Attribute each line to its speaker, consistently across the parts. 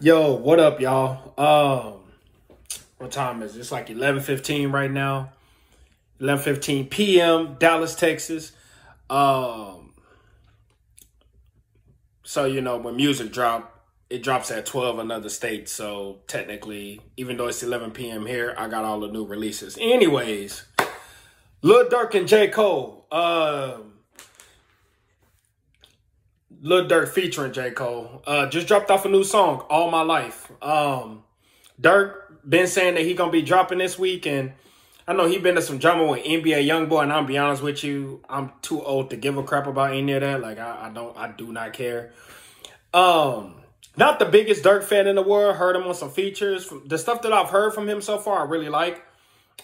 Speaker 1: Yo, what up, y'all? Um, what time is it? It's like eleven fifteen right now. Eleven fifteen p.m. Dallas, Texas. Um, so you know when music drop, it drops at twelve in other states. So technically, even though it's eleven p.m. here, I got all the new releases. Anyways, Lil Durk and J Cole. Um. Lil Durk featuring J. Cole. Uh, just dropped off a new song, All My Life. Um, Durk been saying that he gonna be dropping this week, and I know he been to some drama with NBA YoungBoy, and I'll be honest with you, I'm too old to give a crap about any of that. Like I, I don't, I do not care. Um, not the biggest Durk fan in the world. Heard him on some features. The stuff that I've heard from him so far, I really like.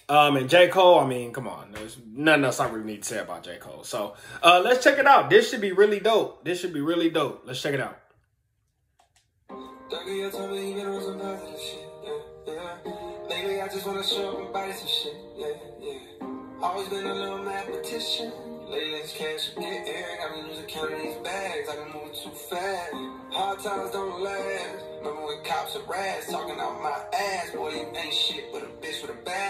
Speaker 1: Um, and J. Cole, I mean, come on. There's nothing else I really need to say about J. Cole. So uh, let's check it out. This should be really dope. This should be really dope. Let's check it out. Maybe I just wanna show buy some shit. Yeah, yeah. Always been a little mathematician. Lately, this cash air. Got me losing count of these bags. I've been moving too fast. Hard times don't last. Remember when cops rats talking out my ass? Boy, you ain't shit but a bitch with a badge.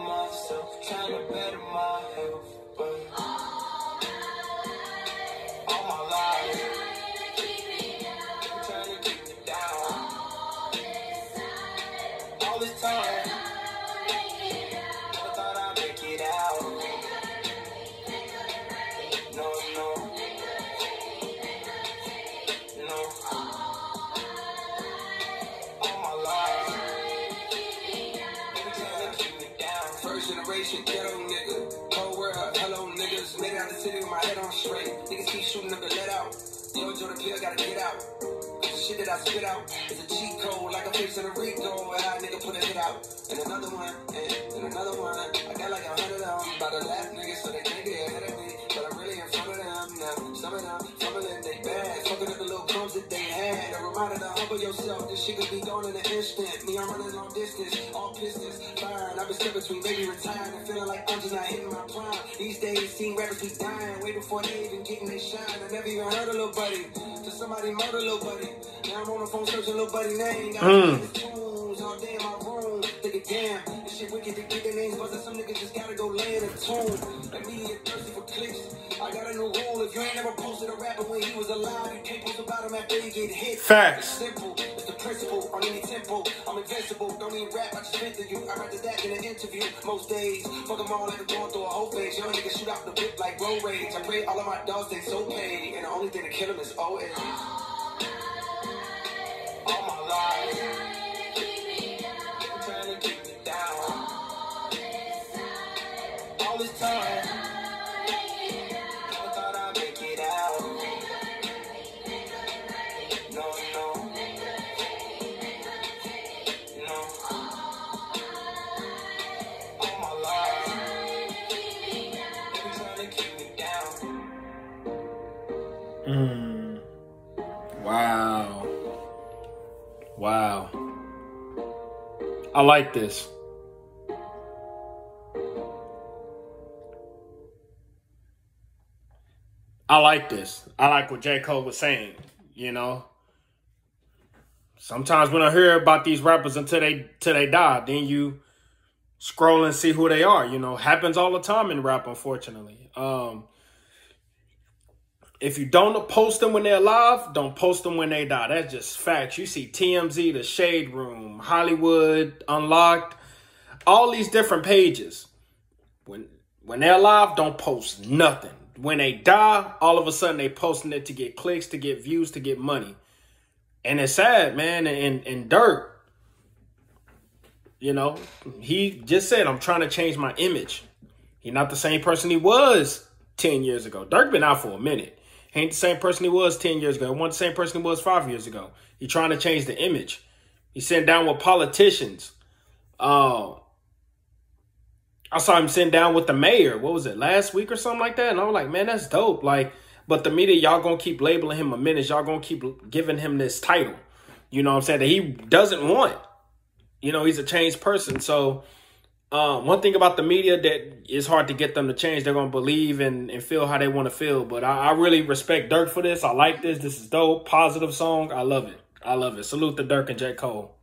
Speaker 1: generation ghetto nigga. Cold world, hello niggas. Made it out the city with my head on straight. Niggas keep shooting, never let out. Yo, Jordan Peele gotta get out. The shit that I spit out is a cheat code, like a face in a Rico. Where I nigga put a hit out. And another one, and, and another one. I got like a hundred of them. By the last niggas, so they think they ahead of me. But I'm really in front of them now. Some of them fumbling they fucking up the little crumbs that they had. A reminder to humble yourself. This shit could be gone in an instant. Me, I'm running long distance, all pistons firing. I've been stuck between maybe retiring and feeling like I'm just not hitting my prime. These days, seeing rappers be dying way before they even getting their shine. I never even heard a little buddy. Till somebody murder little buddy. Now I'm on the phone searching little buddy name. Got mm. tunes all day in my room. Thinking, damn, shit wicked to get their names buzzing. Some niggas just gotta go lay in a tomb. Like me, get thirsty for clicks. I got a new rule. If you ain't never posted a rapper when he was alive, you can't post about him after he get hit. Facts. It's simple. It's the principle on any tempo. I'm invincible. Don't need rap. I just vent to you. I rather that than an interview. Most days, fuck them all like I'm going through a whole phase. Young niggas shoot out the whip like road rage. I pray all of my dogs stay so paid. And the only thing to kill them is old age. Wow. I like this. I like this. I like what J. Cole was saying, you know. Sometimes when I hear about these rappers until they till they die, then you scroll and see who they are. You know, happens all the time in rap, unfortunately. Um,
Speaker 2: if you don't post them when they're alive, don't post them when they die. That's just facts. You see TMZ, the Shade Room, Hollywood Unlocked, all these different pages. When when they're alive, don't post nothing. When they die, all of a sudden they posting it to get clicks, to get views, to get money. And it's sad, man. And and Durk, you know, he just said, I'm trying to change my image. He's not the same person he was 10 years ago. Durk been out for a minute. He ain't the same person he was 10 years ago. He wasn't the same person he was five years ago. He trying to change the image. He's sitting down with politicians. Uh, I saw him sitting down with the mayor. What was it, last week or something like that? And I was like, man, that's dope. Like, but the media, y'all gonna keep labeling him a menace. Y'all gonna keep giving him this title. You know what I'm saying? That he doesn't want. You know, he's a changed person. So um, one thing about the media that is hard to get them to change. They're gonna believe and, and feel how they want to feel. But I, I, really respect Durk for this. I like this. This is dope. Positive song. I love it. I love it. Salute to Durk and J. Cole.